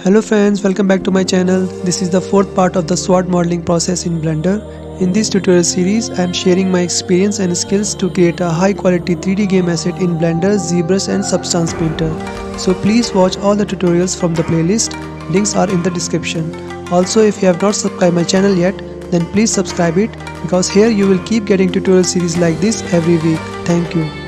Hello friends, welcome back to my channel. This is the fourth part of the sword modeling process in Blender. In this tutorial series, I am sharing my experience and skills to create a high quality 3D game asset in Blender, ZBrush and Substance Painter. So please watch all the tutorials from the playlist, links are in the description. Also if you have not subscribed my channel yet, then please subscribe it because here you will keep getting tutorial series like this every week. Thank you.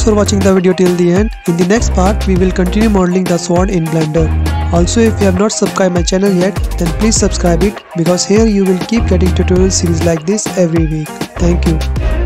Thanks for watching the video till the end. In the next part, we will continue modeling the sword in Blender. Also, if you have not subscribed my channel yet, then please subscribe it because here you will keep getting tutorial series like this every week. Thank you.